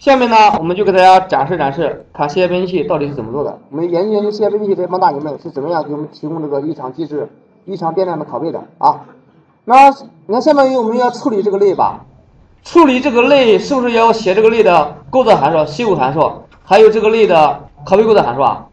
下面呢，我们就给大家展示展示，看 C I 编辑器到底是怎么做的。我们研究研究 C I 编辑器这帮大牛们是怎么样给我们提供这个异常机制、异常变量的拷贝的啊。那你看，下面我们要处理这个类吧？处理这个类是不是要写这个类的构造函数、西构函数，还有这个类的拷贝构造函数啊？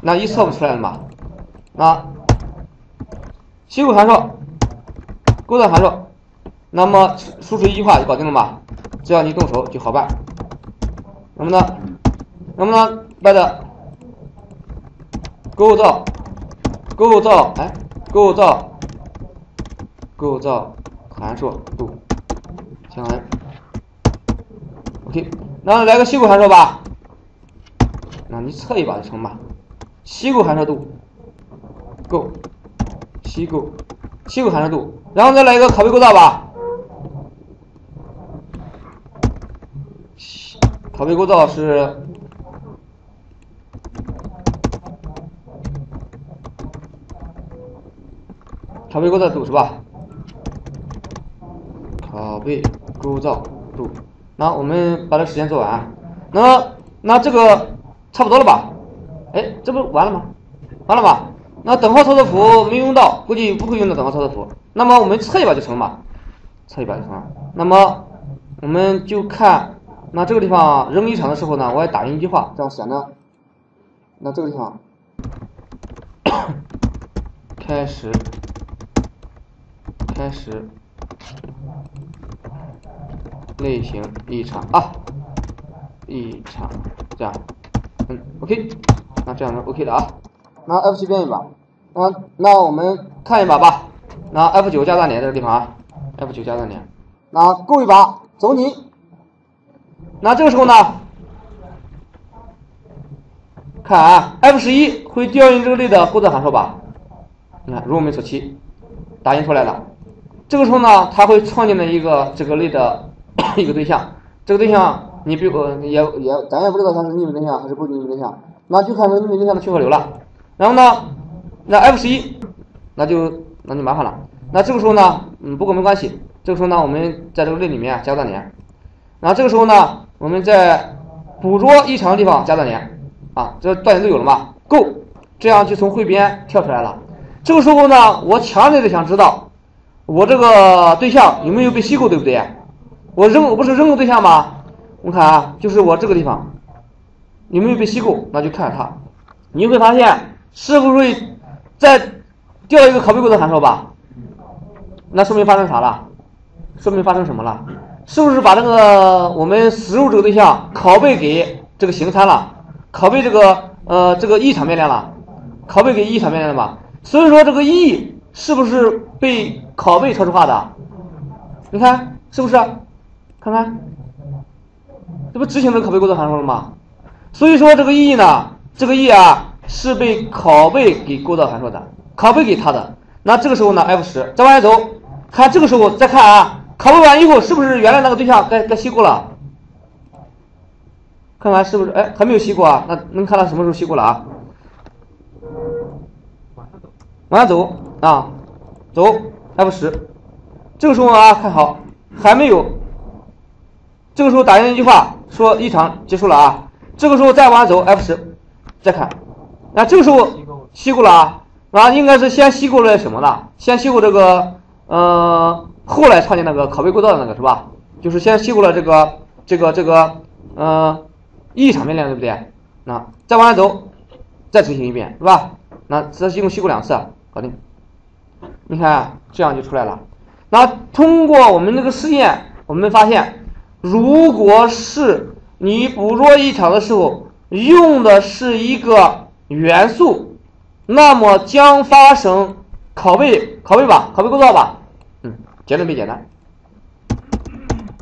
那一测不出来了嘛？那西构函数、构造函数，那么输出一句话就搞定了嘛？只要你动手就好办。那么呢？那么呢？把的构造、构造，哎，构造、构造函数度相当于 OK，那来个西构函数吧。那你测一把就成嘛。西构函数度够，西构西构函数度，然后再来一个拷贝构造吧。拷贝构造是拷贝构造度是吧？拷贝构造度，那我们把这实验做完。那那这个差不多了吧？哎，这不完了吗？完了吧？那等号操作符没用到，估计不会用到等号操作符。那么我们测一把就成了嘛？测一把就成了。那么我们就看，那这个地方扔异常的时候呢，我也打印一句话，这样显得，那这个地方 开始开始类型异常啊，异常这样，嗯，OK。那这样是 OK 的啊，那 F 七编一把，那那我们看一把吧，那 F 九加断点这个地方啊，F 九加断点，那够一把，走你。那这个时候呢，看啊，F 十一会调用这个类的构造函数吧？你看，如我们所期，打印出来了。这个时候呢，它会创建的一个这个类的 一个对象，这个对象你比如也也咱也不知道它是匿名对象还是不匿名对象。那就看这匿名对象的缺口流了，然后呢，那 F 十一，那就那就麻烦了。那这个时候呢，嗯，不过没关系。这个时候呢，我们在这个类里面加断点。然后这个时候呢，我们在捕捉异常的地方加断点。啊，这断点都有了嘛？够，这样就从汇编跳出来了。这个时候呢，我强烈的想知道，我这个对象有没有被吸够，对不对？我扔我不是扔个对象吗？我看啊，就是我这个地方。有没有被吸够？那就看它，你会发现是不是再调一个拷贝构造函数吧？那说明发生啥了？说明发生什么了？是不是把这个我们输入这个对象拷贝给这个形参了？拷贝这个呃这个异常变量了？拷贝给异常变量了吧？所以说这个 e 是不是被拷贝特殊化的？你看是不是？看看，这不执行这个拷贝构造函数了吗？所以说这个 e 呢，这个 e 啊是被拷贝给构造函数的，拷贝给它的。那这个时候呢，F 十再往下走，看这个时候再看啊，拷贝完以后是不是原来那个对象该该吸过了？看看是不是？哎，还没有吸过啊？那能看到什么时候吸过了啊？往下走啊，走 F 十，这个时候啊看好，还没有。这个时候打印一句话说异常结束了啊。这个时候再往下走，F 十，再看，那这个时候吸够了啊，啊，应该是先吸够了什么呢？先吸够这个，呃，后来创建那个拷贝构造的那个是吧？就是先吸够了这个，这个，这个，呃，异常变量对不对？那再往下走，再执行一遍是吧？那这一共吸过两次，搞定。你看这样就出来了。那通过我们这个试验，我们发现，如果是你捕捉异常的时候用的是一个元素，那么将发生拷贝拷贝吧，拷贝构造吧。嗯，结论没简单。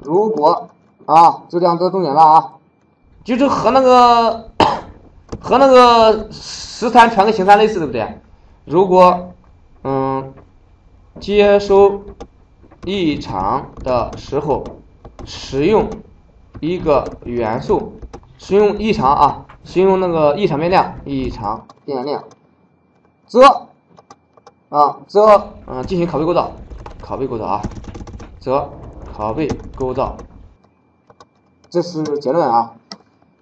如果啊，这两个重点了啊，就是和那个和那个实参传个形参类似，对不对？如果嗯接收异常的时候使用。一个元素使用异常啊，形容那个异常变量，异常变量，则啊则嗯进行拷贝构造，拷贝构造啊，则拷贝构造，这是结论啊。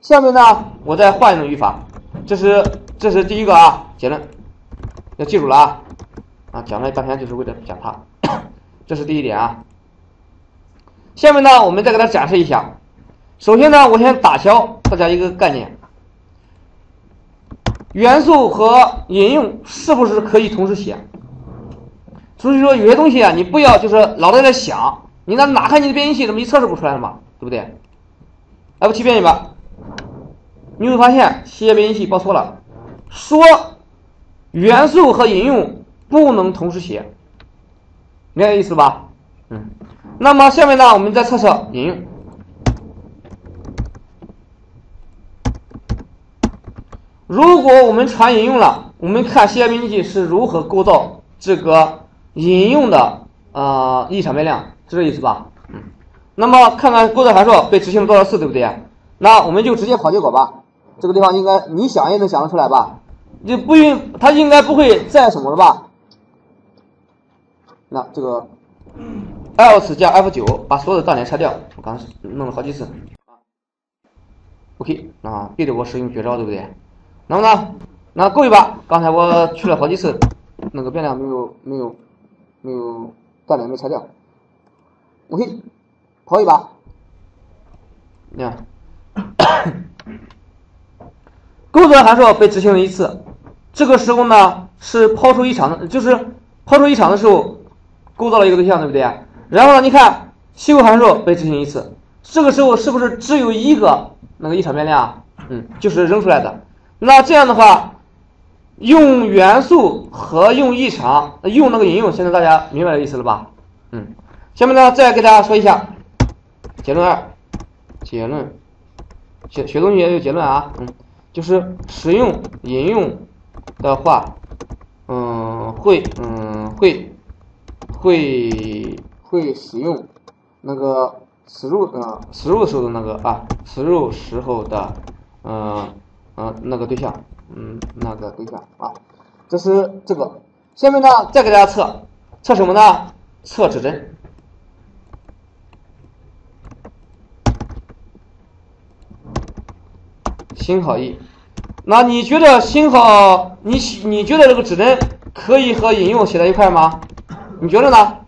下面呢，我再换一种语法，这是这是第一个啊结论，要记住了啊。啊，讲了半天就是为了讲它，这是第一点啊。下面呢，我们再给大家展示一下。首先呢，我先打消大家一个概念：元素和引用是不是可以同时写？所以说，有些东西啊，你不要就是老在那想，你那哪看你的编译器怎么一测试不出来了嘛？对不对？F 七编译吧，你会发现 C 编译器报错了，说元素和引用不能同时写，明白意思吧？嗯。那么下面呢，我们再测试引用。如果我们传引用了，我们看 C 编译器是如何构造这个。引用的呃异常变量是这意思吧？嗯，那么看看构造函数被执行了多少次，对不对？那我们就直接跑结果吧。这个地方应该你想也能想得出来吧？你不应它应该不会再什么了吧？那这个 else 加 F 九把所有的断点拆掉，我刚弄了好几次。OK 啊，逼着我使用绝招，对不对？那么呢，那够一把。刚才我去了好几次，那个变量没有没有。没有断点没拆掉，OK，跑一把，你看，构造函数被执行了一次，这个时候呢是抛出异常的，就是抛出异常的时候构造了一个对象，对不对？然后呢，你看西构函数被执行一次，这个时候是不是只有一个那个异常变量？嗯，就是扔出来的。那这样的话。用元素和用异常，用那个引用，现在大家明白的意思了吧？嗯，下面呢再给大家说一下结论二，结论，学学东西也有结论啊，嗯，就是使用引用的话，嗯，会，嗯，会，会，会使用那个输入，嗯，输入时候的那个啊，输入时候的，嗯，啊，那个对象。嗯，那个对象啊，这是这个。下面呢，再给大家测测什么呢？测指针。星号一，那你觉得星号你你觉得这个指针可以和引用写在一块吗？你觉得呢？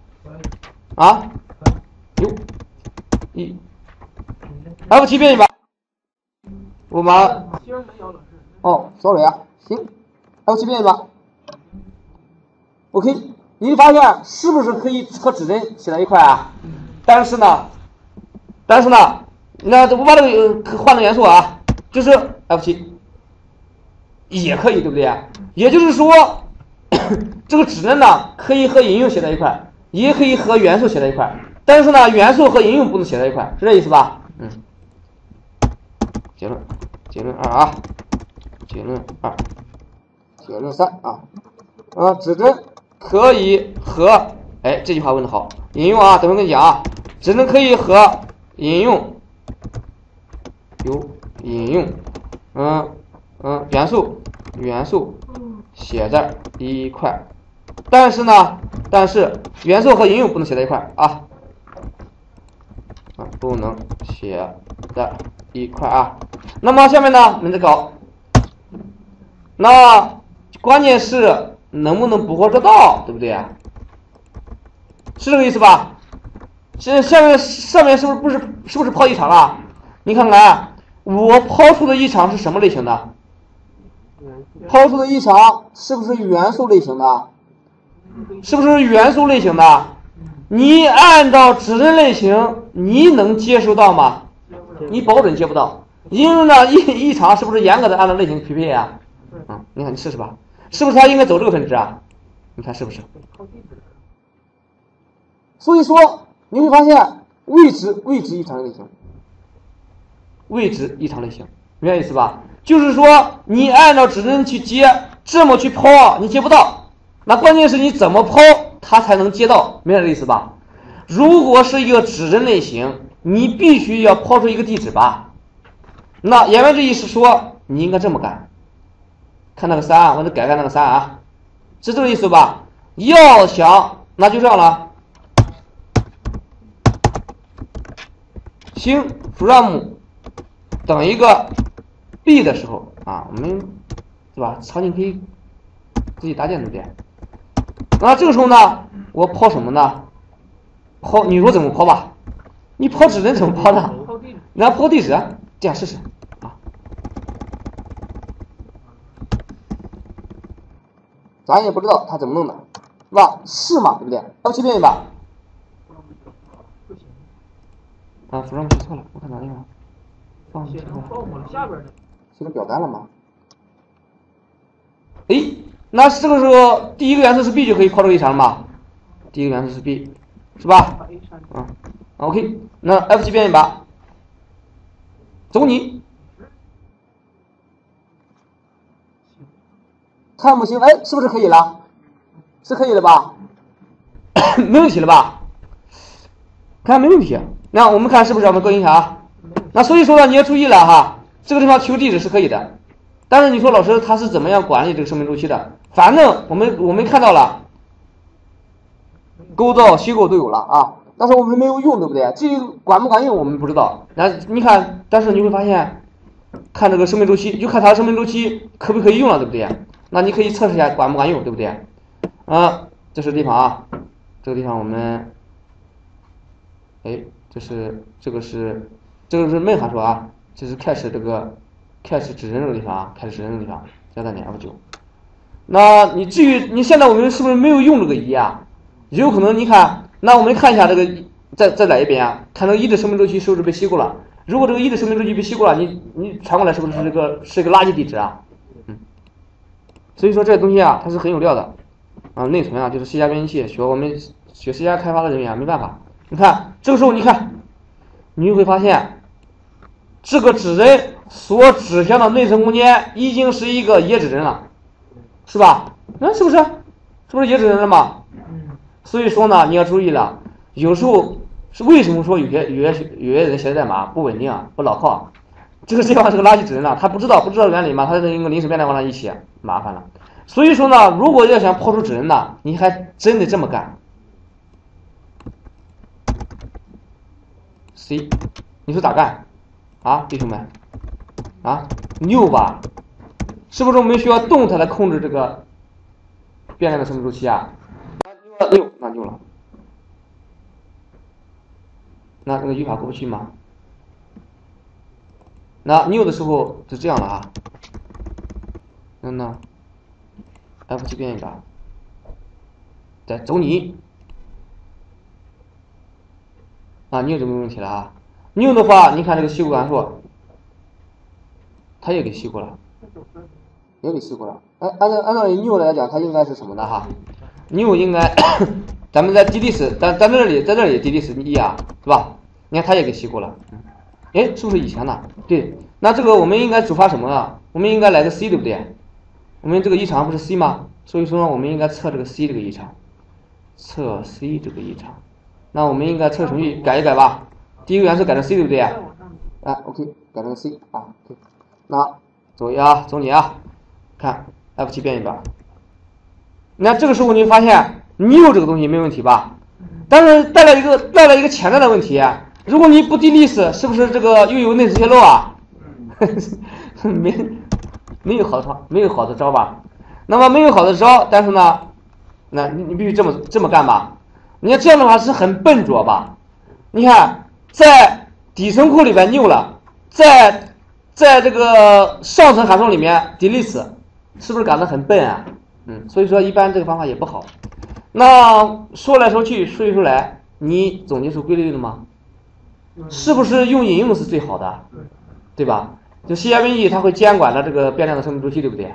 啊？有一 F 七变一吧。我们。哦，sorry 啊，行，F 七变吧，OK，你发现是不是可以和指针写在一块啊？但是呢，但是呢，那我把这个换个元素啊，就是 F 七，也可以，对不对？也就是说，这个指针呢，可以和引用写在一块，也可以和元素写在一块，但是呢，元素和引用不能写在一块，是这意思吧？嗯，结论，结论二啊。结论二，结论三啊，啊，指针可以和，哎，这句话问的好，引用啊，等会跟你讲啊，指针可以和引用，有引用，嗯嗯，元素元素写在一块，但是呢，但是元素和引用不能写在一块啊，啊，不能写在一块啊，那么下面呢，我们再搞。那关键是能不能捕获得到，对不对？是这个意思吧？现在下面上面是不是不是是不是抛异常了？你看看，我抛出的异常是什么类型的？抛出的异常是不是元素类型的？是不是元素类型的？你按照指针类型，你能接收到吗？你保准接不到，因为呢异异常是不是严格的按照类型匹配啊？嗯，你看你试试吧，是不是它应该走这个分支啊？你看是不是？所以说你会发现位置位置异常类型，位置异常类型，明白意思吧？就是说你按照指针去接，这么去抛你接不到，那关键是你怎么抛它才能接到，明白这意思吧？如果是一个指针类型，你必须要抛出一个地址吧？那言外之意是说，你应该这么干。看那个三啊，我得改改那个三啊，是这个意思吧？要想那就这样了。星 from 等一个 b 的时候啊，我们对吧？场景可以自己搭建对不对？那这个时候呢，我抛什么呢？抛，你说怎么抛吧？你抛指针怎么抛的？那抛地址，这样试试啊。咱也不知道他怎么弄的，是吧？试嘛，对不对？F 七变一把。啊，服装写错了，我看哪地方？放写成泡沫了，下边的。写成表单了吗？哎，那这个时候第一个元素是 B 就可以抛出一场了吗？第一个元素是 B，是吧？啊，OK，那 F 七变一把，走你。看不行，哎，是不是可以了？是可以了吧？没问题了吧？看没问题。那我们看是不是我们更新一下啊？那所以说呢，你要注意了哈，这个地方求地址是可以的，但是你说老师他是怎么样管理这个生命周期的？反正我们我们看到了，构造虚构都有了啊，但是我们没有用，对不对？至于管不管用，我们不知道。那你看，但是你会发现，看这个生命周期，就看它生命周期可不可以用了，对不对？那你可以测试一下管不管用，对不对？啊，这是地方啊，这个地方我们，哎，这是这个是这个是闷函数啊，这是开始这个开始指针这个地方啊，开始指针这个地方加在点 F 九。那你至于你现在我们是不是没有用这个一啊？也有可能你看，那我们看一下这个，再再来一遍啊，看这个一的生命周期是不是被吸过了？如果这个一的生命周期被吸过了，你你传过来是不是这个是一个垃圾地址啊？嗯所以说这些东西啊，它是很有料的啊，内存啊，就是 C 加编辑器，学我们学 C 加开发的人员没办法。你看这个时候，你看，你就会发现，这个指针所指向的内存空间已经是一个野指针了，是吧？那是不是？是不是野指针了嘛？所以说呢，你要注意了，有时候是为什么说有些有些有些人写的代码不稳定啊，不牢靠？这个地方是个垃圾指针了，他不知道不知道原理嘛，他是一个临时变量往那一写，麻烦了。所以说呢，如果要想抛出指针呢，你还真得这么干。C，你说咋干？啊，弟兄们，啊，牛吧？是不是我们需要动态的控制这个变量的生命周期啊？那牛，那牛了。那这个语法过不去吗？那你有的时候是这样的啊，那呢，F 七变一个，再走你，啊，你有就没问题了啊，new 的话，你看这个吸过函数，它也给吸过了，也给吸过了。按按照按照 new 来讲，它应该是什么的哈？new 应该，咱们在 d d s 咱咱这里在这里 d d s 一啊，是吧？你看它也给吸过了，嗯。哎，是不是以前的？对，那这个我们应该主发什么呢？我们应该来个 C，对不对？我们这个异常不是 C 吗？所以说呢，我们应该测这个 C 这个异常，测 C 这个异常。那我们应该测程序改一改吧。第一个元素改成 C，对不对？啊，OK，改成 C 啊。那注意啊，总结啊，看 F7 变一个。那这个时候你会发现，new 这个东西没问题吧？但是带来一个带来一个潜在的问题。如果你不定历史，是不是这个又有内存泄露啊？没没有好的招，没有好的招吧？那么没有好的招，但是呢，那你你必须这么这么干吧？你看这样的话是很笨拙吧？你看在底层库里边 new 了，在在这个上层函数里面 delete，是不是搞得很笨啊？嗯，所以说一般这个方法也不好。那说来说去说一说来，你总结出规律了吗？是不是用引用是最好的，对吧？就 C 加编辑器它会监管着这个变量的生命周期，对不对？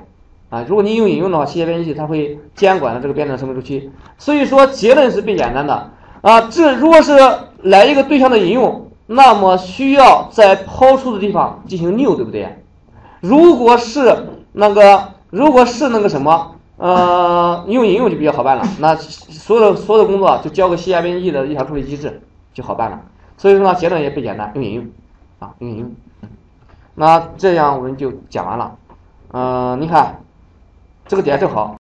啊，如果你用引用的话，C 加编辑器它会监管着这个变量的生命周期。所以说结论是最简单的啊。这如果是来一个对象的引用，那么需要在抛出的地方进行 new，对不对？如果是那个，如果是那个什么，呃，用引用就比较好办了。那所有的所有的工作就交给 C 加编辑器的一条处理机制就好办了。所以说呢，结论也不简单，用引用，啊，用引用。那这样我们就讲完了。嗯，你看，这个点正好。